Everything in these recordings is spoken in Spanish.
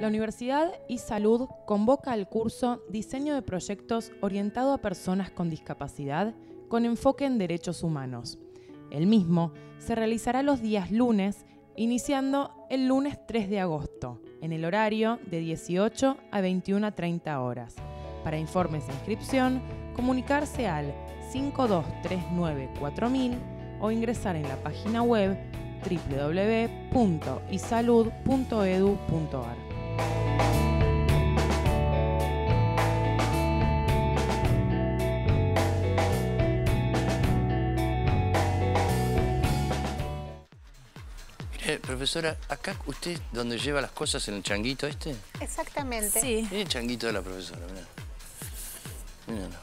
La Universidad y Salud convoca al curso Diseño de Proyectos orientado a personas con discapacidad con enfoque en derechos humanos. El mismo se realizará los días lunes, iniciando el lunes 3 de agosto, en el horario de 18 a 21 a 30 horas. Para informes e inscripción, comunicarse al 52394000 o ingresar en la página web www.isalud.edu.ar. Mire, profesora, acá usted donde lleva las cosas en el changuito este. Exactamente. Sí. Mire el changuito de la profesora, mirá. Míralo.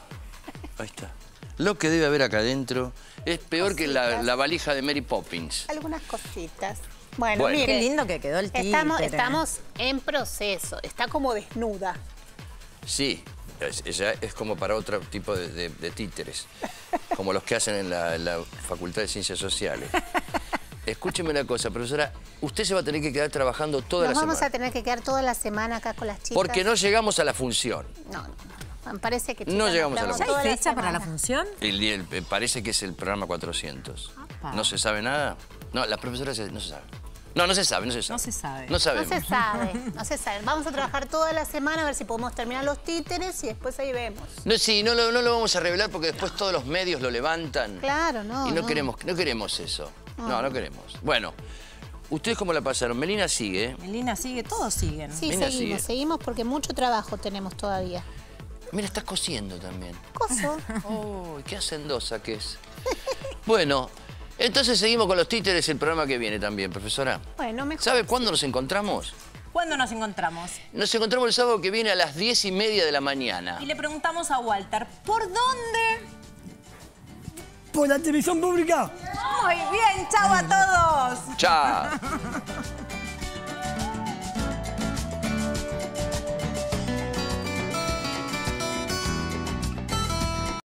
Ahí está. Lo que debe haber acá adentro es peor que la valija de Mary Poppins. Algunas cositas. Bueno, Bueno. mire. Qué lindo que quedó el títere. Estamos, estamos en proceso. Está como desnuda. Sí, es, ella es como para otro tipo de, de- de títeres, como los que hacen en la, en la Facultad de Ciencias Sociales. Escúcheme una cosa, profesora, usted se va a tener que quedar trabajando toda Nos la vamos semana. a tener que quedar toda la semana acá con las chicas. Porque no llegamos a la función. No, no, no. Me parece que No chicas, nos llegamos a la quedamos ¿Ya toda hay fecha para la función? El, el- eh, parece que es el programa 400. Apa. ¿No se sabe nada? No, la profesora se- no se sabe. No, no se sabe, no se sabe. No se sabe. No No sabemos. se sabe, no se sabe. Vamos a trabajar toda la semana a ver si podemos terminar los títeres y después ahí vemos. No, sí, no lo, no lo vamos a revelar porque después todos los medios lo levantan. Claro, no. y no, queremos, no queremos eso. No, no queremos. Bueno, ¿ustedes cómo la pasaron? Melina sigue. Melina sigue, todos siguen. Sí, seguimos, sigue. seguimos porque mucho trabajo tenemos todavía. Mira, estás cosiendo también. Coso. Uy, qué hacendosa que es. Bueno, entonces seguimos con los títeres el programa que viene también, profesora. Bueno, mejor. ¿Sabe cuándo nos encontramos? ¿Cuándo nos encontramos? Nos encontramos el sábado que viene a las diez y media de la mañana. Y le preguntamos a Walter, ¿por dónde? Por la televisión pública. Muy bien, chau a todos. Chao.